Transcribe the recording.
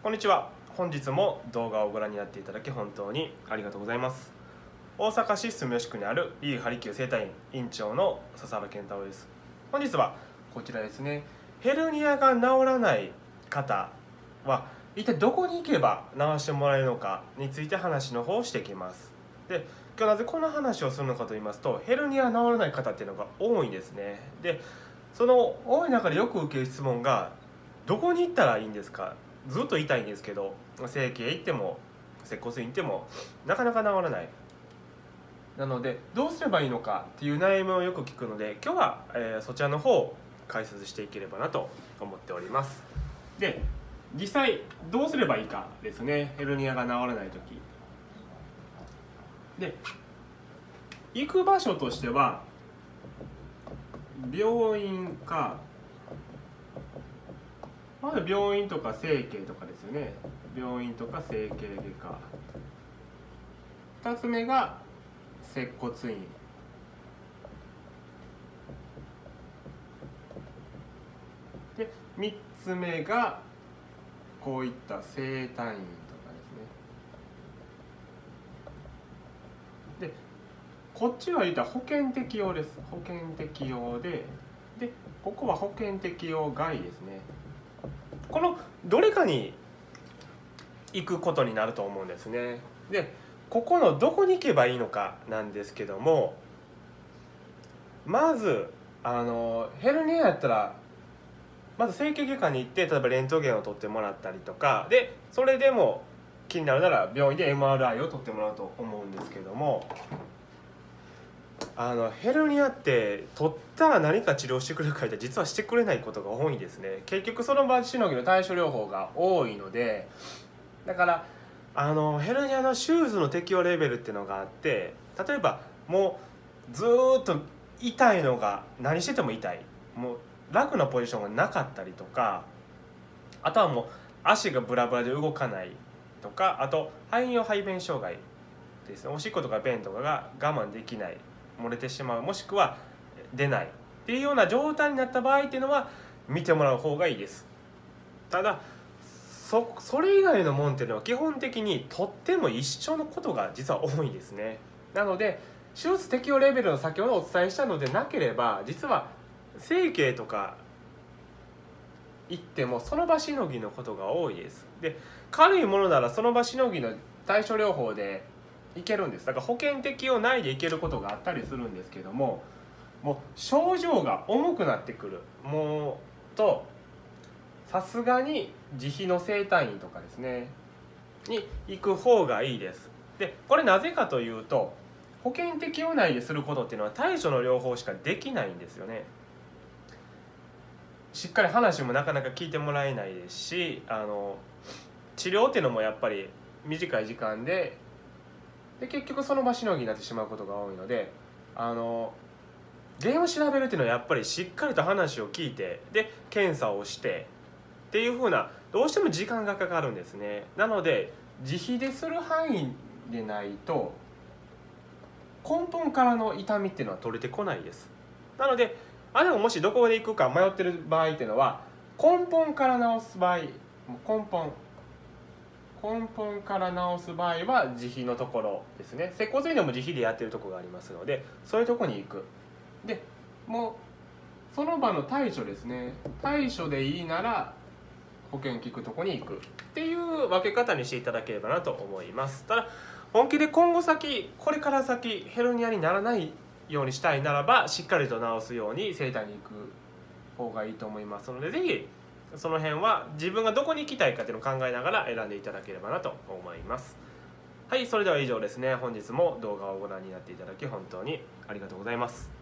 こんにちは。本日も動画をご覧になっていただき本当にありがとうございます。大阪市住吉区にあるリーハリキュー生態院院長の笹原健太郎です。本日はこちらですね。ヘルニアが治らない方は一体どこに行けば治してもらえるのかについて話の方をしていきます。で今日なぜこの話をするのかと言いますとヘルニア治らない方っていうのが多いんですね。でその多い中でよく受ける質問がどこに行ったらいいんですか？ずっと痛いんですけど整形行っても接骨院行ってもなかなか治らない。なのでどうすればいいのかっていう悩みをよく聞くので今日は、えー、そちらの方を解説していければなと思っております。で実際どうすればいいかですね。ヘルニアが治らない時。で行く場所としては病院かまず病院とか整形とかですよね。病院とか整形外科。2つ目が接骨院。で3つ目がこういった整体院とかですね。でこっちは言ったら保険適用です。保険適用で。でここは保険適用外ですね。このどれかに行くことになると思うんですね。でここのどこに行けばいいのかなんですけどもまずあのヘルニアやったらまず整形外科に行って例えばレントゲンを取ってもらったりとかでそれでも気になるなら病院で MRI を取ってもらうと思うんですけどもあのヘルニアって取ったら何か治療してくれるかいって実はしてくれないことが多いんですね。結局その場しのぎの対処療法が多いのでだからあのヘルニアの手術の適用レベルっていうのがあって例えばもうずっと痛いのが何してても痛い。もう楽なポジションがなかったりとかあとはもう足がブラブラで動かないとかあと排尿排便障害ですね。おしっことか便とかが我慢できない。漏れてしまうもしくは出ない。っていうような状態になった場合っていうのは見てもらう方がいいです。ただそそれ以外のもんっていうのは基本的にとっても一緒のことが実は多いんですね。なので手術適用レベルの先ほどお伝えしたのでなければ実は整形とか行ってもその場しのぎのことが多いです。で軽いものならその場しのぎの対処療法でいけるんです。だから保険適用内でいけることがあったりするんですけどももう症状が重くなってくるもうとさすがに自費の整体院とかですねに行く方がいいです。でこれなぜかというと保険適用内ですることっていうのは対処の療法しかできないんですよね。しっかり話もなかなか聞いてもらえないですしあの治療っていうのもやっぱり短い時間でで結局その場しのぎになってしまうことが多いのであの原因を調べるっていうのはやっぱりしっかりと話を聞いてで検査をしてっていうふうなどうしても時間がかかるんですね。なので自費でする範囲でないと根本からの痛みっていうのは取れてこないです。なのであでももしどこで行くか迷ってる場合っていうのは根本から治す場合根本根本から治す場合は自費のところですね。接骨院でも自費でやってるとこがありますのでそういうとこに行く。でもうその場の対処ですね。対処でいいなら保険聞くとこに行く。っていう分け方にしていただければなと思います。ただ本気で今後先これから先ヘルニアにならないようにしたいならばしっかりと治すように整体に行く方がいいと思いますので是非その辺は自分がどこに行きたいかっていうのを考えながら選んでいただければなと思います。はいそれでは以上ですね。本日も動画をご覧になっていただき本当にありがとうございます。